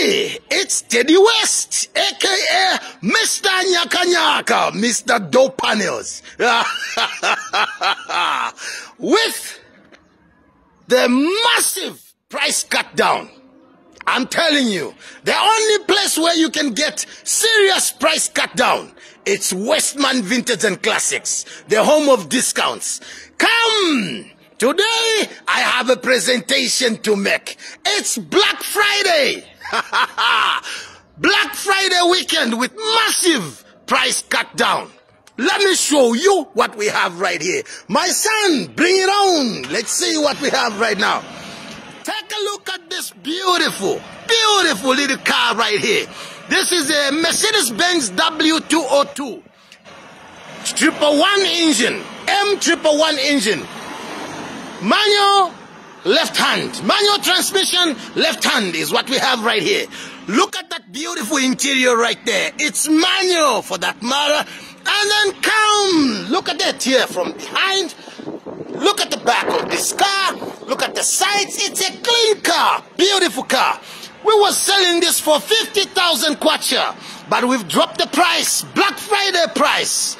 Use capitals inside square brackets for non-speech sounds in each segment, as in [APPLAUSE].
It's Teddy West, aka Mr. Nyaka Nyaka, Mr. Dope. [LAUGHS] With the massive price cut down. I'm telling you, the only place where you can get serious price cut down, it's Westman Vintage and Classics, the home of discounts. Come! Today, I have a presentation to make. It's Black Friday! [LAUGHS] Black Friday weekend with massive price cut down. Let me show you what we have right here. My son, bring it on. Let's see what we have right now. Take a look at this beautiful, beautiful little car right here. This is a Mercedes-Benz W202. Triple one engine, M triple one engine. Manual, left hand. Manual transmission, left hand is what we have right here. Look at that beautiful interior right there. It's manual for that matter. And then come, look at that here from behind. Look at the back of this car. Look at the sides. It's a clean car. Beautiful car. We were selling this for 50,000 kwacha, but we've dropped the price. Black Friday price.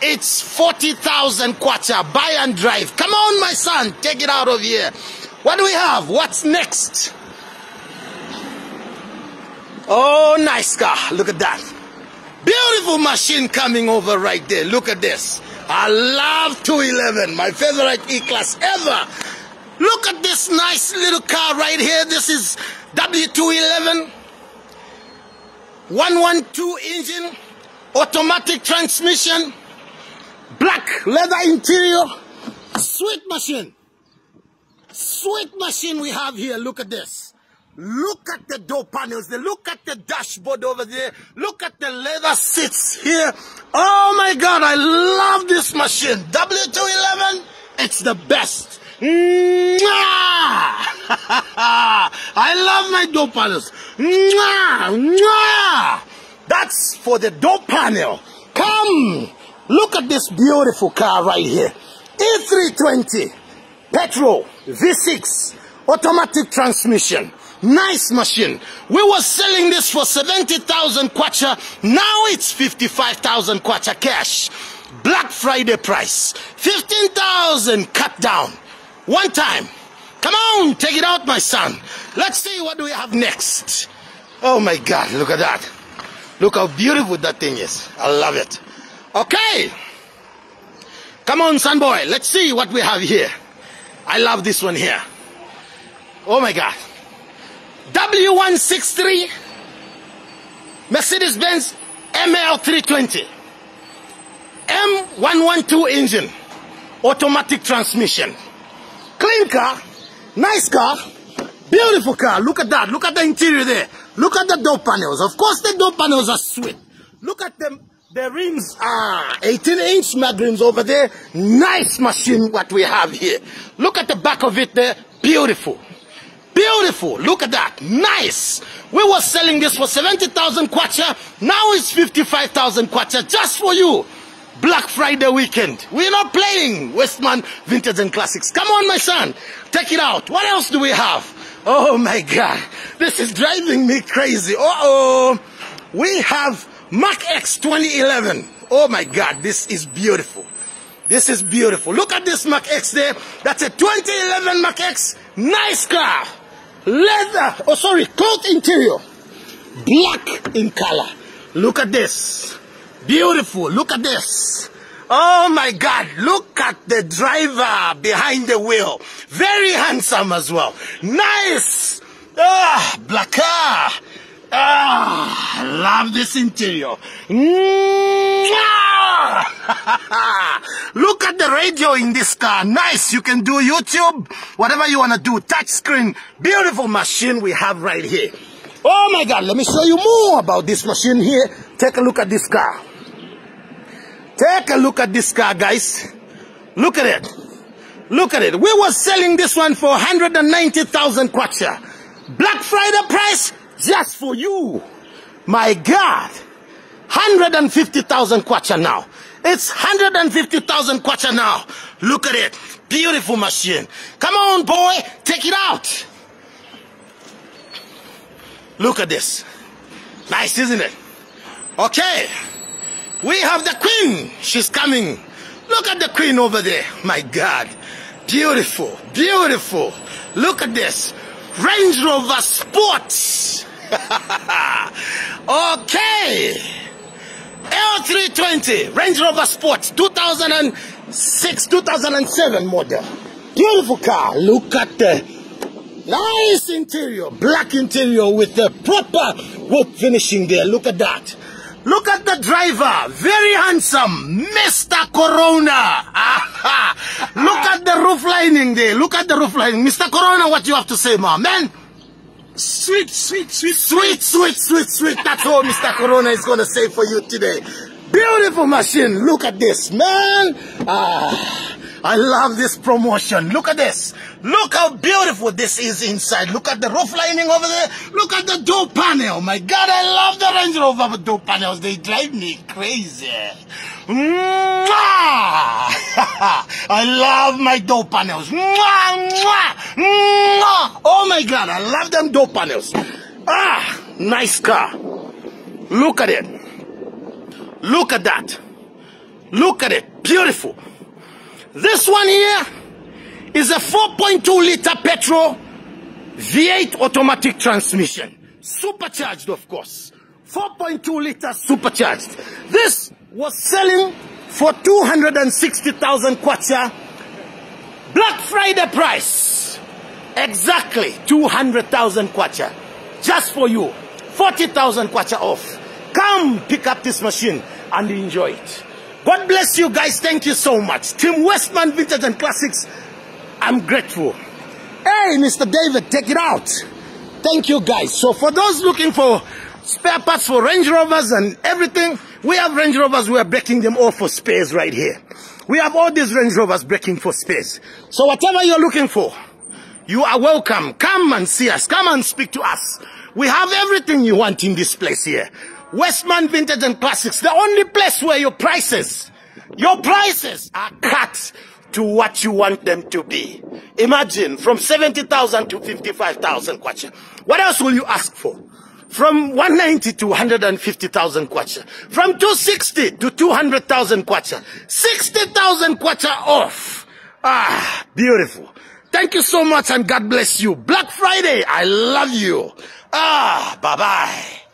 It's 40,000 kwacha. Buy and drive. Come on, my son. Take it out of here. What do we have? What's next? Oh, nice car. Look at that. Beautiful machine coming over right there. Look at this. I love 211, my favorite E-Class ever. Look at this nice little car right here. This is W211 112 engine, automatic transmission, black leather interior, sweet machine. Sweet machine we have here. Look at this. Look at the door panels. Look at the dashboard over there. Look at the leather seats here. Oh my God, I love this machine. W211, it's the best. [LAUGHS] I love my door panels. That's for the door panel. Come, look at this beautiful car right here. E320, petrol, V6, automatic transmission. Nice machine. We were selling this for 70,000 kwacha. Now it's 55,000 kwacha cash. Black Friday price. 15,000 cut down. One time. Come on, take it out, my son. Let's see what do we have next. Oh my God, look at that. Look how beautiful that thing is. I love it. Okay. Come on, son boy. Let's see what we have here. I love this one here. Oh my God. W163 Mercedes-Benz ML320 M112 engine. Automatic transmission. Clean car nice car beautiful car. Look at that. Look at the interior there. Look at the door panels. Of course the door panels are sweet. Look at them the rims are 18 inch mag rims over there nice machine what we have here look at the back of it there beautiful Beautiful. Look at that. Nice. We were selling this for 70,000 kwacha. Now it's 55,000 kwacha just for you. Black Friday weekend. We're not playing Westman Vintage and Classics. Come on, my son. Take it out. What else do we have? Oh my God. This is driving me crazy. Uh-oh. We have Mark X 2011. Oh my God. This is beautiful. This is beautiful. Look at this Mark X there. That's a 2011 Mark X. Nice car. Leather. Oh, sorry. Coat interior. Black in color. Look at this. Beautiful. Look at this. Oh my God. Look at the driver behind the wheel. Very handsome as well. Nice. Ah, black car. Ah, I love this interior. [LAUGHS] Look at the radio in this car. Nice. You can do YouTube, whatever you want to do. Touch screen. Beautiful machine we have right here. Oh my God. Let me show you more about this machine here. Take a look at this car. Take a look at this car, guys. Look at it. Look at it. We were selling this one for 190,000 kwacha. Black Friday price just for you. My God. 150,000 kwacha now. It's 150,000 kwacha now. Look at it. Beautiful machine. Come on, boy. Take it out. Look at this. Nice, isn't it? Okay. We have the queen. She's coming. Look at the queen over there. My God. Beautiful. Beautiful. Look at this. Range Rover Sports. [LAUGHS] okay. L320 Range Rover Sport 2006 2007 model. Beautiful car. Look at the nice interior, black interior with the proper wood finishing there. Look at that. Look at the driver, very handsome, Mr. Corona. Look at the roof lining there. Look at the roof lining. Mr. Corona, what you have to say, my man? Sweet, sweet, sweet, sweet, sweet, sweet, sweet. That's all Mr. Corona is going to say for you today. Beautiful machine. Look at this, man. Ah. I love this promotion. Look at this. Look how beautiful this is inside. Look at the roof lining over there. Look at the door panel. My God, I love the Range Rover door panels. They drive me crazy. [LAUGHS] I love my door panels. Oh my God, I love them door panels. Ah, nice car. Look at it. Look at that. Look at it. Beautiful. This one here is a 4.2 liter petrol V8 automatic transmission. Supercharged, of course. 4.2 liter supercharged. This was selling for 260,000 kwacha. Black Friday price. Exactly 200,000 kwacha. Just for you. 40,000 kwacha off. Come pick up this machine and enjoy it. God bless you guys. Thank you so much. Team Westman Vintage and Classics. I'm grateful. Hey, Mr. David, take it out. Thank you guys. So for those looking for spare parts for Range Rovers and everything, we have Range Rovers. We are breaking them all for spares right here. We have all these Range Rovers breaking for spares. So whatever you're looking for, you are welcome. Come and see us. Come and speak to us. We have everything you want in this place here. Westman Vintage and Classics, the only place where your prices, your prices are cut to what you want them to be. Imagine from 70,000 to 55,000 kwacha. What else will you ask for? From 190 to 150,000 kwacha. From 260 to 200,000 kwacha. 60,000 kwacha off. Ah, beautiful. Thank you so much and God bless you. Black Friday, I love you. Ah, bye-bye.